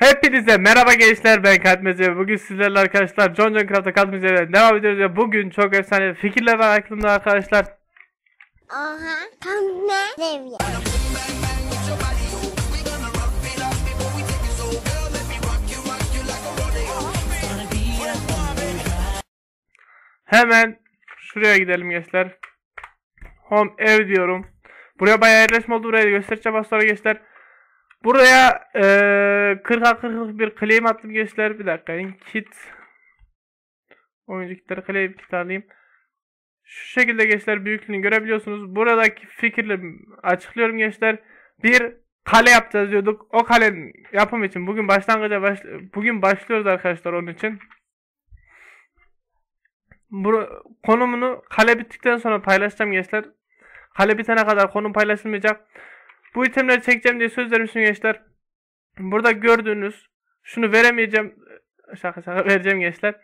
Hepinize merhaba gençler ben Katmeze. Bugün sizlerle arkadaşlar John John Craft'a Katmeze'yle devam ediyoruz ve bugün çok efsane fikirler var aklımda arkadaşlar. Oha. Tam ne? Seviye. Hemen şuraya gidelim gençler. Home ev diyorum. Buraya bayağı yerleşme oldu buraya göstereceğim az sonra gençler. Buraya eee 40'a 40'lık bir claim attım gençler. Bir dakika kit. Oyuncu kitleri claim kit alayım. Şu şekilde gençler büyüklüğünü görebiliyorsunuz. Buradaki fikirlerimi açıklıyorum gençler. Bir kale yapacağız diyorduk. O kalenin yapım için bugün başlangıca baş bugün başlıyoruz arkadaşlar onun için. Bu konumunu kale bittikten sonra paylaşacağım gençler. Kale bitene kadar konum paylaşılmayacak. Bu itemleri çekeceğim diye söz vermiştim gençler. Burada gördüğünüz şunu veremeyeceğim. Şaka şaka vereceğim gençler.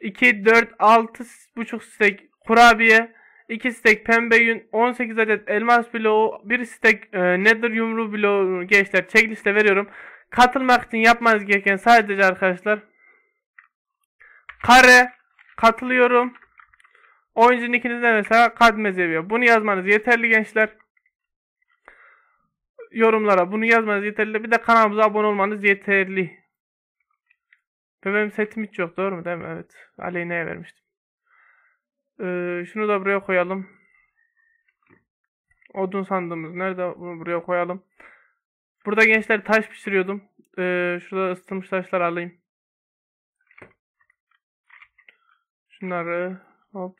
2, 4, 6 buçuk stek kurabiye, 2 stek pembe yün, 18 adet elmas bloğu, 1 stek e, nether yumruğu bloğu gençler checkliste veriyorum. Katılmak için yapmanız gereken sadece arkadaşlar kare katılıyorum. Oyuncunun ikinizde mesela kadme seviyor. Bunu yazmanız yeterli gençler. Yorumlara bunu yazmanız yeterli. Bir de kanalımıza abone olmanız yeterli. Ve benim setim hiç yok doğru mu değil mi? Evet. Aleyna'ya vermiştim. Ee, şunu da buraya koyalım. Odun sandığımız nerede? Bunu buraya koyalım. Burada gençler taş pişiriyordum. Ee, şurada ısıtılmış taşlar alayım. Şunları hop.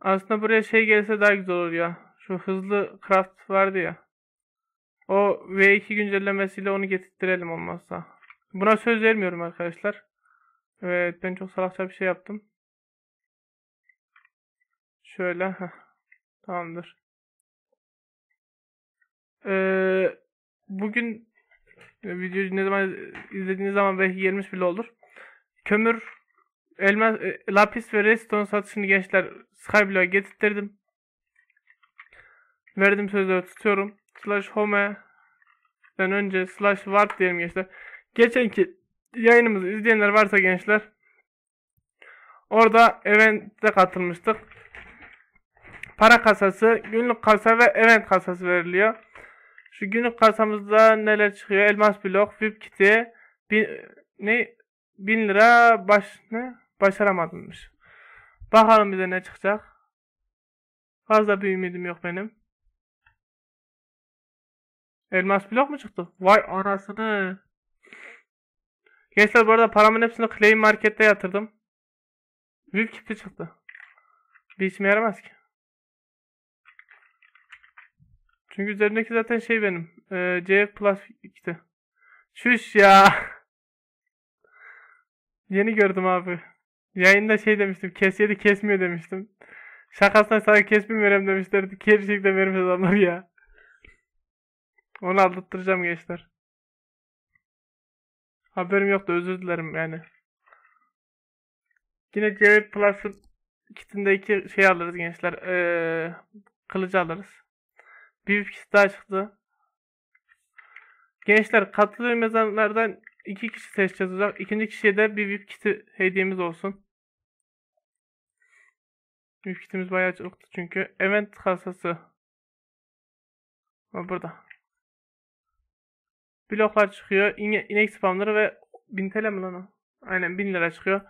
Aslında buraya şey gelse daha güzel olur ya. Şu hızlı craft vardı ya. O V2 güncellemesiyle onu getirtirelim olmazsa. Buna söz vermiyorum arkadaşlar. Evet ben çok salakça bir şey yaptım. Şöyle. Heh. Tamamdır. Ee, bugün videoyu ne zaman izlediğiniz zaman belki gelmiş bile olur. Kömür, elmas, e, lapis ve redstone satışını gençler Skyblock'a getirttirdim. Verdim sözleri tutuyorum. Slash home'den önce slash warp diyelim gençler. Geçenki yayınımızı izleyenler varsa gençler orada event'e katılmıştık. Para kasası, günlük kasa ve event kasası veriliyor. Şu günlük kasamızda neler çıkıyor? Elmas blok, VIP kiti, bin, ne 1000 lira baş ne? Başaramadımmış. Bakalım bize ne çıkacak. Fazla bir ümidim yok benim. Elmas blok mu çıktı? Vay anasını. Gençler bu arada paramın hepsini Claim Market'te yatırdım. VIP kiti çıktı. Bir işime yaramaz ki. Çünkü üzerindeki zaten şey benim. Ee, CF Plus kiti. Şuş ya. Yeni gördüm abi. Yayında şey demiştim. Kesiyedi kesmiyor demiştim. Şakasına sadece kesmiyorum demişlerdi. Gerçekten benim adamlar ya. Onu aldattıracağım gençler. Haberim yoktu özür dilerim yani. Yine C Plus'ın kitinde iki şey alırız gençler. Ee, kılıcı alırız. Bir kişi daha çıktı. Gençler katılım yazanlardan iki kişi seçeceğiz uzak. İkinci kişiye de bir VIP kiti hediyemiz olsun. VIP kitimiz bayağı çoktu çünkü. Event kasası. Ha, burada. Bloklar çıkıyor. İne, inek spamları ve 1000 TL mi lan o? Aynen 1000 lira çıkıyor.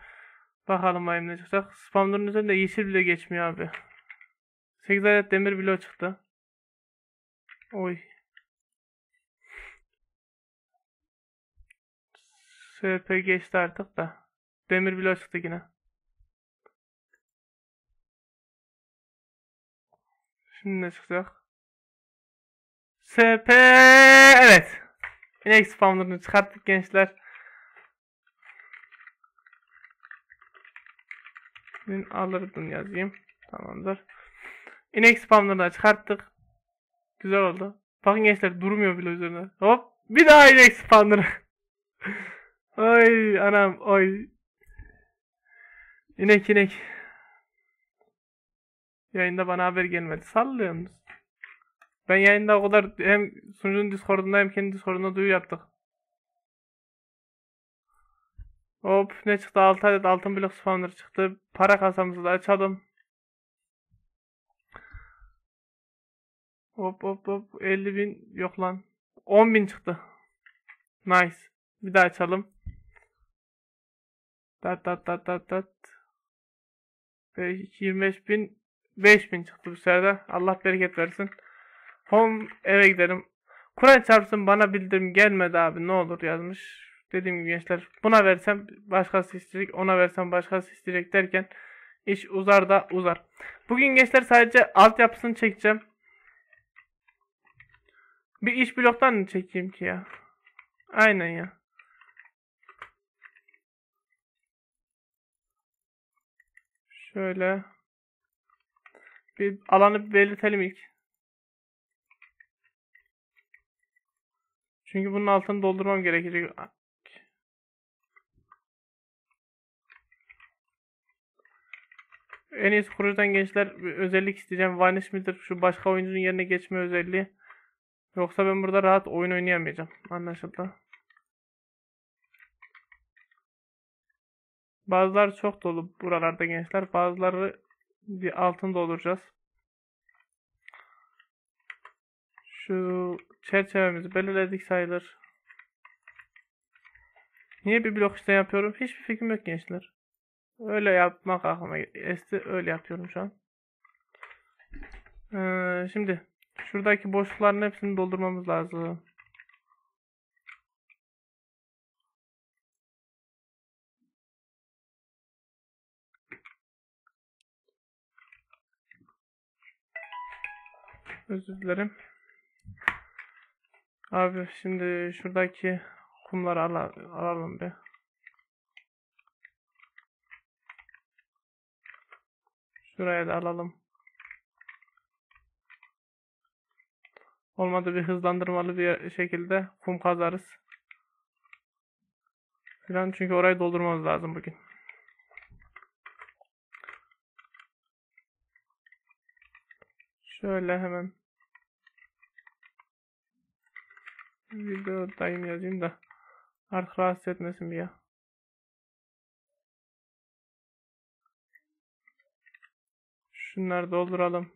Bakalım bayım ne çıkacak. Spamların üzerinde yeşil bile geçmiyor abi. 8 adet demir blok çıktı. Oy. SP geçti artık da. Demir blok çıktı yine. Şimdi ne çıkacak? SP evet. İnek spamlarını çıkarttık gençler. Ben alırdım yazayım. Tamamdır. İnek spamlarını çıkarttık. Güzel oldu. Bakın gençler durmuyor bile üzerine. Hop. Bir daha inek spamları. Ay anam ay. İnek inek. Yayında bana haber gelmedi. Sallıyorsunuz. Ben yayında o kadar hem sunucunun Discord'unda hem kendi Discord'unda duyuru yaptık. Hop ne çıktı? 6 adet altın blok spawner çıktı. Para kasamızı da açalım. Hop hop hop 50 bin yok lan. 10 bin çıktı. Nice. Bir daha açalım. Tat tat tat tat tat. 5, 25 bin 5 bin çıktı bu de. Allah bereket versin. Home eve gidelim. Kur'an çarpsın bana bildirim gelmedi abi ne olur yazmış. Dediğim gibi gençler buna versem başkası isteyecek ona versem başkası isteyecek derken iş uzar da uzar. Bugün gençler sadece altyapısını çekeceğim. Bir iş bloktan mı çekeyim ki ya? Aynen ya. Şöyle bir alanı belirtelim ilk. Çünkü bunun altını doldurmam gerekecek. En iyisi kurucudan gençler bir özellik isteyeceğim. Vanish midir? Şu başka oyuncunun yerine geçme özelliği. Yoksa ben burada rahat oyun oynayamayacağım. Anlaşıldı. Bazıları çok dolu buralarda gençler. Bazıları bir altın dolduracağız. Şu çerçevemizi belirledik sayılır. Niye bir blok işte yapıyorum? Hiçbir fikrim yok gençler. Öyle yapmak aklıma esti. Öyle yapıyorum şu an. Ee, şimdi şuradaki boşlukların hepsini doldurmamız lazım. Özür dilerim. Abi şimdi şuradaki kumları al alalım bir. Şuraya da alalım. Olmadı bir hızlandırmalı bir şekilde kum kazarız. Falan çünkü orayı doldurmamız lazım bugün. Şöyle hemen videodayım yazayım da artık rahatsız etmesin bir ya. Şunları dolduralım.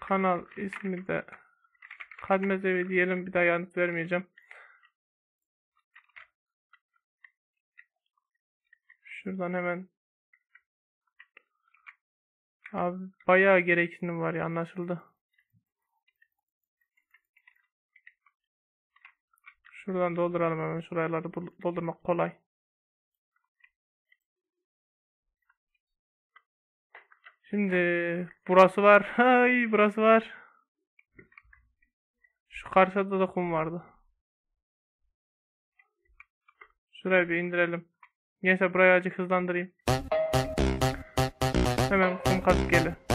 Kanal ismi de Kadmezevi diyelim bir daha yanıt vermeyeceğim. Şuradan hemen Abi bayağı gereksinim var ya anlaşıldı. Şuradan dolduralım hemen. Şuraları doldurmak kolay. Şimdi burası var. Hay burası var. Şu karşıda da kum vardı. Şuraya bir indirelim. Gençler burayı azıcık hızlandırayım. Hemen com a esquerda.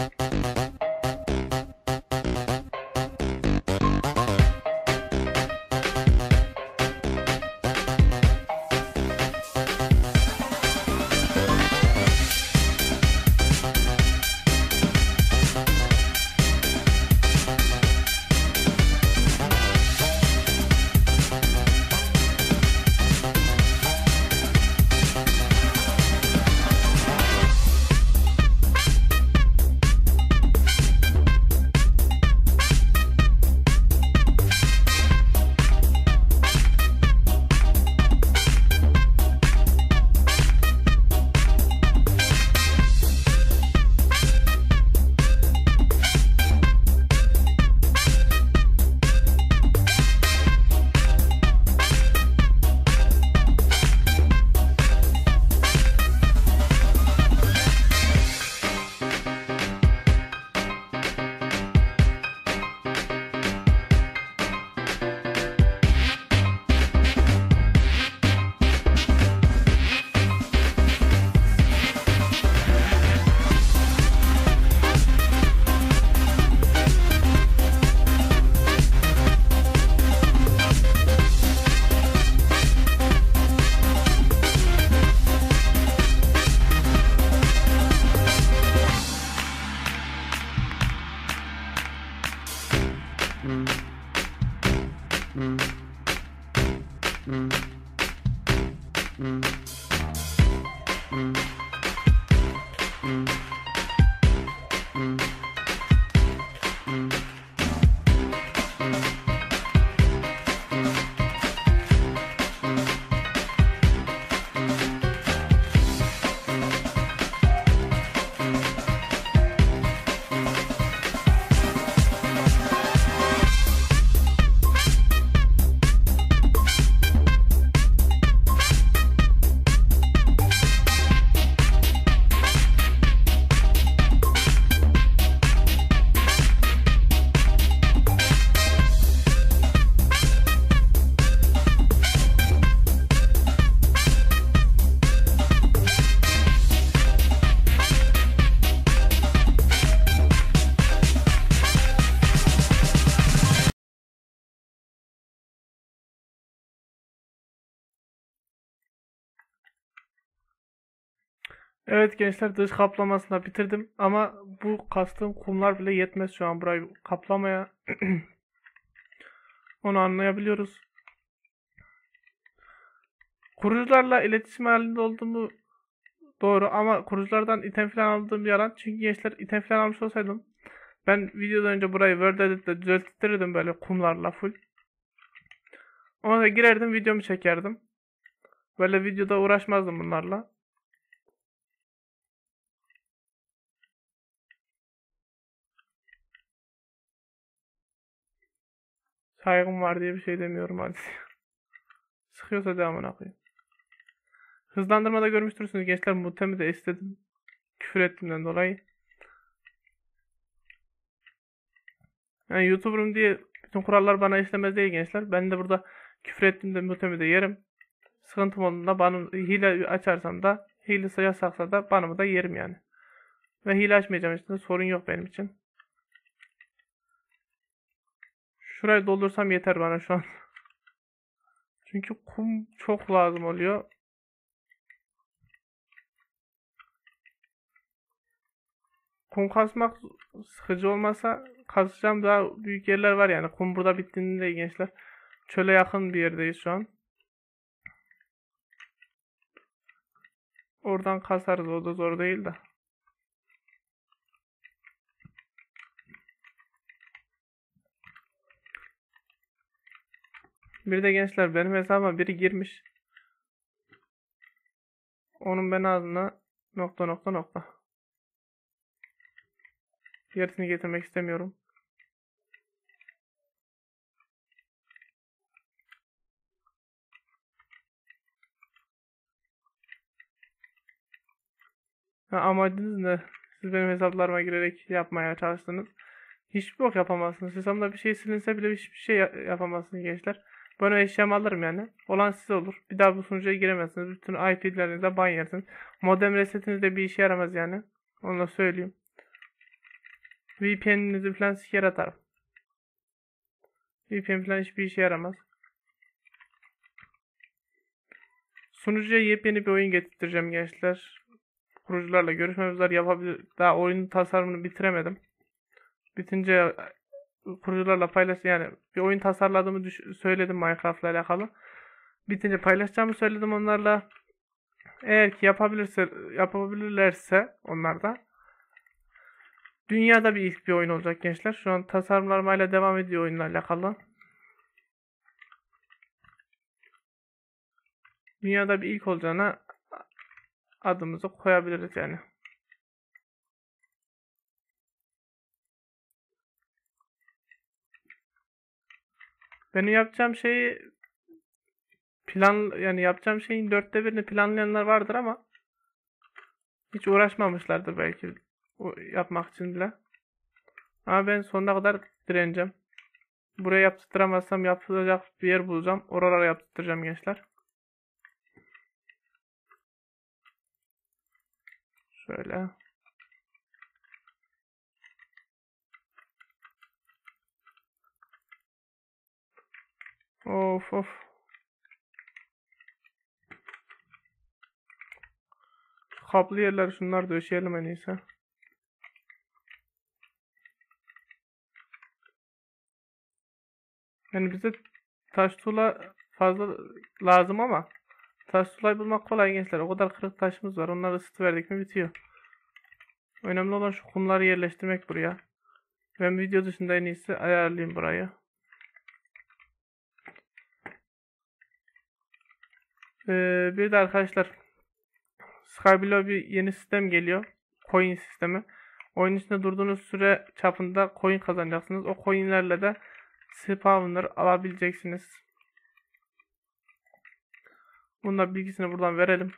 Evet gençler dış kaplamasını bitirdim ama bu kastığım kumlar bile yetmez şu an burayı kaplamaya. Onu anlayabiliyoruz. Kurucularla iletişim halinde olduğumu doğru ama kuruculardan item falan aldığım bir yalan. Çünkü gençler item falan almış olsaydım ben videodan önce burayı Word Edit'te düzelttirirdim böyle kumlarla full. Ona da girerdim videomu çekerdim. Böyle videoda uğraşmazdım bunlarla. Saygım var diye bir şey demiyorum hadi. Sıkıyorsa devamına koyayım. Hızlandırmada görmüştürsünüz gençler mutemi de istedim. Küfür ettiğimden dolayı. Yani YouTuber'ım diye bütün kurallar bana işlemez değil gençler. Ben de burada küfür ettiğimde mutemi de yerim. Sıkıntım olduğunda bana hile açarsam da hile yasaksa da banımı da yerim yani. Ve hile açmayacağım işte sorun yok benim için. Şurayı doldursam yeter bana şu an. Çünkü kum çok lazım oluyor. Kum kazmak sıkıcı olmasa kazacağım daha büyük yerler var yani. Kum burada bittiğinde gençler. Çöle yakın bir yerdeyiz şu an. Oradan kazarız o da zor değil de. Bir de gençler benim hesabıma biri girmiş. Onun ben ağzına nokta nokta nokta. Gerisini getirmek istemiyorum. Ha, amacınız ne? Siz benim hesaplarıma girerek yapmaya çalıştınız. Hiçbir bok yapamazsınız. Hesabımda bir şey silinse bile hiçbir şey yapamazsınız gençler. O eşyamı alırım yani. Olan size olur. Bir daha bu sunucuya giremezsiniz. Bütün IP'lerinize ban yersiniz. Modem resetiniz de bir işe yaramaz yani. Onu da söyleyeyim. VPN'inizi falan siker atarım. VPN falan hiçbir işe yaramaz. Sunucuya yepyeni bir oyun getireceğim gençler. Kurucularla görüşmemiz var. Yapabilir. Daha oyunun tasarımını bitiremedim. Bitince kurucularla paylaş yani bir oyun tasarladığımı düş- söyledim Minecraft'la alakalı. Bitince paylaşacağımı söyledim onlarla. Eğer ki yapabilirse yapabilirlerse onlar da dünyada bir ilk bir oyun olacak gençler. Şu an tasarımlarmayla devam ediyor oyunla alakalı. Dünyada bir ilk olacağına adımızı koyabiliriz yani. Benim yapacağım şeyi plan yani yapacağım şeyin dörtte birini planlayanlar vardır ama hiç uğraşmamışlardır belki yapmak için bile. Ama ben sonuna kadar direneceğim. Buraya yaptırtamazsam yapılacak bir yer bulacağım. Oralara yaptıracağım gençler. Şöyle. Of of. Kaplı yerler şunlar döşeyelim en iyisi. Yani bize taş tuğla fazla lazım ama taş tuğlayı bulmak kolay gençler. O kadar kırık taşımız var. Onları ısıtıverdik mi bitiyor. Önemli olan şu kumları yerleştirmek buraya. Ben video dışında en iyisi ayarlayayım burayı. Ee, bir de arkadaşlar Skyblock bir yeni sistem geliyor. Coin sistemi. Oyun içinde durduğunuz süre çapında coin kazanacaksınız. O coinlerle de spawner alabileceksiniz. Bunun da bilgisini buradan verelim.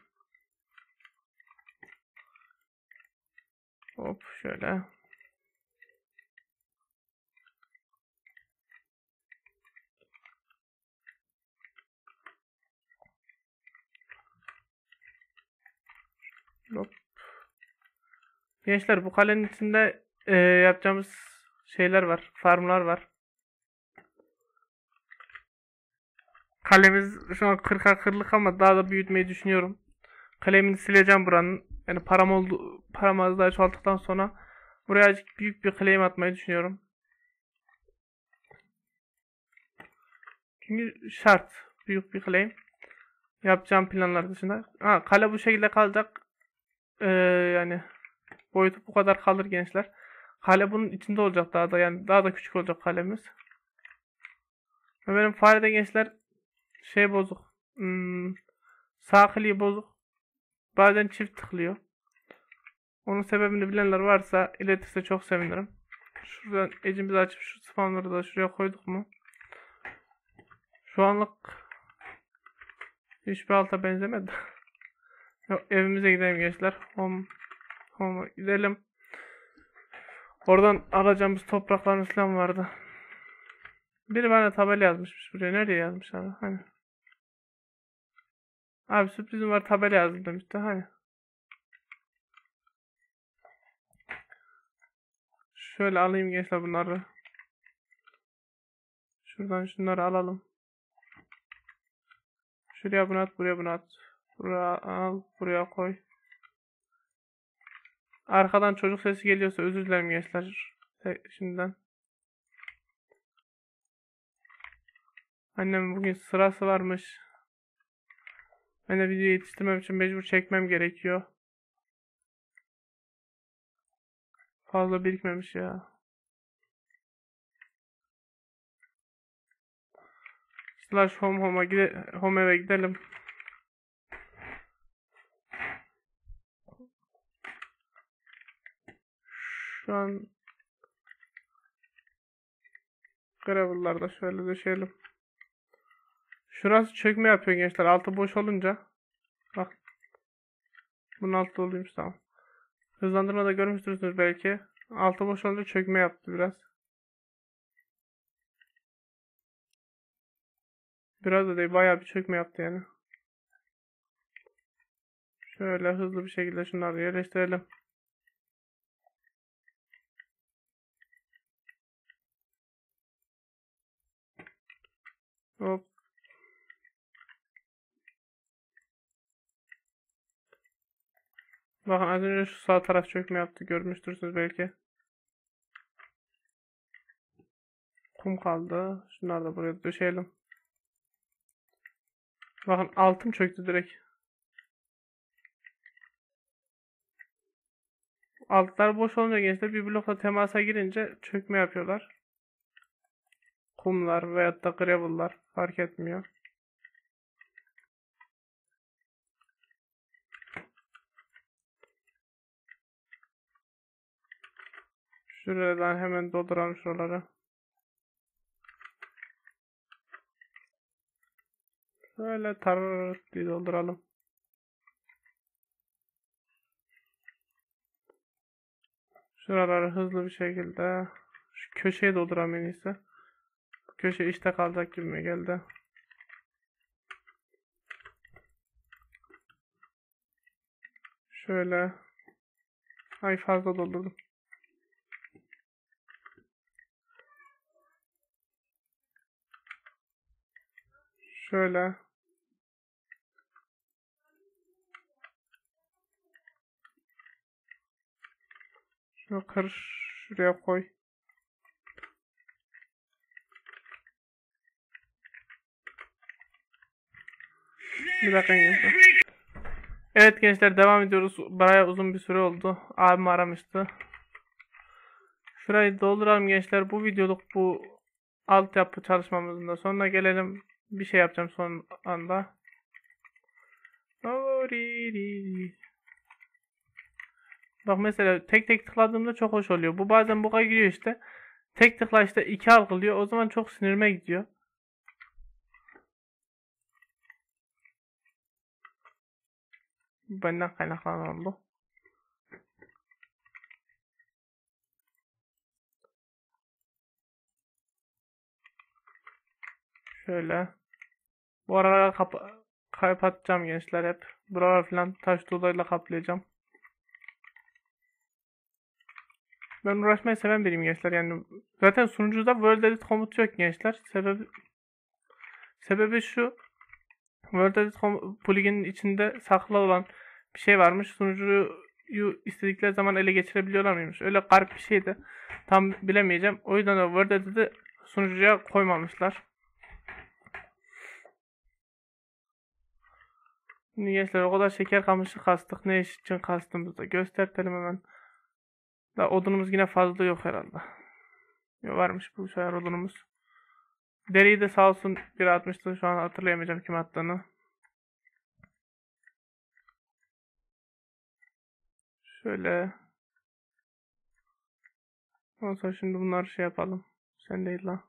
Hop şöyle. Hop. Gençler bu kalenin içinde e, yapacağımız şeyler var. Farmlar var. Kalemiz şu an 40'a 40'lık ama daha da büyütmeyi düşünüyorum. Kalemini sileceğim buranın. Yani param oldu, param az daha çoğalttıktan sonra buraya azıcık büyük bir claim atmayı düşünüyorum. Çünkü şart büyük bir claim. Yapacağım planlar dışında. Ha, kale bu şekilde kalacak. Ee, yani boyutu bu kadar kalır gençler. Kale bunun içinde olacak daha da yani daha da küçük olacak kalemiz. Benim farede gençler şey bozuk. Hmm, sağ bozuk. Bazen çift tıklıyor. Onun sebebini bilenler varsa iletirse çok sevinirim. Şuradan ecimizi açıp şu spamları da şuraya koyduk mu? Şu anlık hiçbir alta benzemedi. Evimize gidelim gençler. Home, home gidelim. Oradan alacağımız topraklarımız falan vardı. Biri bana tabela yazmışmış buraya. Nereye yazmış abi? Hani. Abi sürprizim var tabela yazdım demişti. Hani. Şöyle alayım gençler bunları. Şuradan şunları alalım. Şuraya bunu at, buraya bunu at. Buraya al, buraya koy. Arkadan çocuk sesi geliyorsa özür dilerim gençler. Te- Şimdiden. Annem bugün sırası varmış. Ben de video yetiştirmem için mecbur çekmem gerekiyor. Fazla birikmemiş ya. Slash home home'a gide home eve gidelim. Şu an gravel'larda şöyle düşelim. Şurası çökme yapıyor gençler. Altı boş olunca. Bak. Bunun altı doluymuş tamam. Hızlandırmada görmüştürsünüz belki. Altı boş olunca çökme yaptı biraz. Biraz da değil bayağı bir çökme yaptı yani. Şöyle hızlı bir şekilde şunları yerleştirelim. Hop. Bakın az önce şu sağ taraf çökme yaptı. Görmüştürsünüz belki. Kum kaldı. Şunları da buraya döşeyelim. Bakın altım çöktü direkt. Altlar boş olunca gençler bir blokla temasa girince çökme yapıyorlar. Kumlar veyahut da gravel'lar fark etmiyor. Şuradan hemen dolduralım şuraları. Şöyle tar diye dolduralım. Şuraları hızlı bir şekilde şu köşeye dolduralım en iyisi. Köşe işte kalacak gibi mi geldi? Şöyle. Ay fazla doldurdum. Şöyle. Şunu kır şuraya koy. Bir dakika gençler. Evet gençler devam ediyoruz. Bayağı uzun bir süre oldu. Abim aramıştı. Şurayı dolduralım gençler. Bu videoluk bu altyapı çalışmamızın da sonuna gelelim. Bir şey yapacağım son anda. Bak mesela tek tek tıkladığımda çok hoş oluyor. Bu bazen buga giriyor işte. Tek tıkla işte iki algılıyor. O zaman çok sinirime gidiyor. Benden kaynaklanan oldu. Şöyle. Bu aralara kapa kapatacağım gençler hep. Buralar falan taş tuğlayla kaplayacağım. Ben uğraşmayı seven biriyim gençler yani. Zaten sunucuda World Edit komutu yok gençler. Sebebi sebebi şu. World Edit plugin'in içinde saklı olan bir şey varmış. Sunucuyu istedikleri zaman ele geçirebiliyorlar mıymış? Öyle garip bir şeydi. Tam bilemeyeceğim. O yüzden de Word sunucuya koymamışlar. Şimdi gençler o kadar şeker kamışı kastık. Ne iş için kastığımızda göstertelim hemen. Da odunumuz yine fazla yok herhalde. Ya varmış bu sefer odunumuz. Deriyi de sağ olsun bir atmıştı. Şu an hatırlayamayacağım kim attığını. Şöyle. Ondan sonra şimdi bunları şey yapalım. Sen değil lan.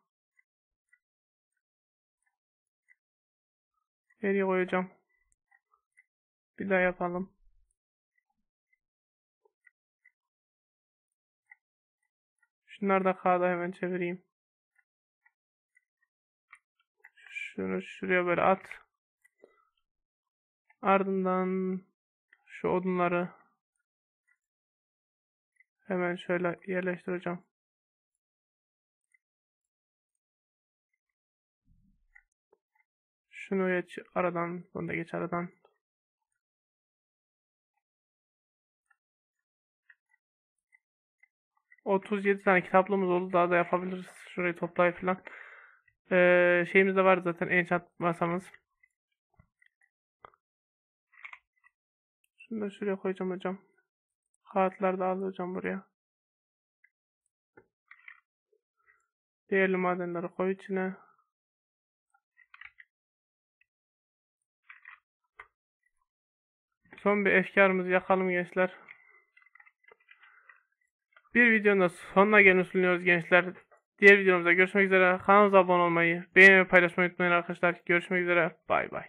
Geriye koyacağım. Bir daha yapalım. Şunları da kağıda hemen çevireyim. Şunu şuraya böyle at. Ardından şu odunları hemen şöyle yerleştireceğim. Şunu geç aradan, bunu da geç aradan. Otuz yedi tane kitaplığımız oldu. Daha da yapabiliriz. Şurayı toplayıp falan. Ee, şeyimiz de var zaten enchant masamız. Şunu da şuraya koyacağım hocam. Kağıtları da alacağım buraya. Değerli madenleri koy içine. Son bir efkarımızı yakalım gençler. Bir videonun sonuna gelmiş sunuyoruz gençler. Diğer videomuzda görüşmek üzere. Kanalımıza abone olmayı, beğenmeyi paylaşmayı unutmayın arkadaşlar. Görüşmek üzere. Bay bay.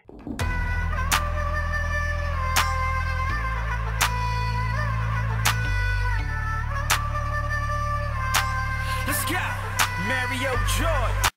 Mario Joy.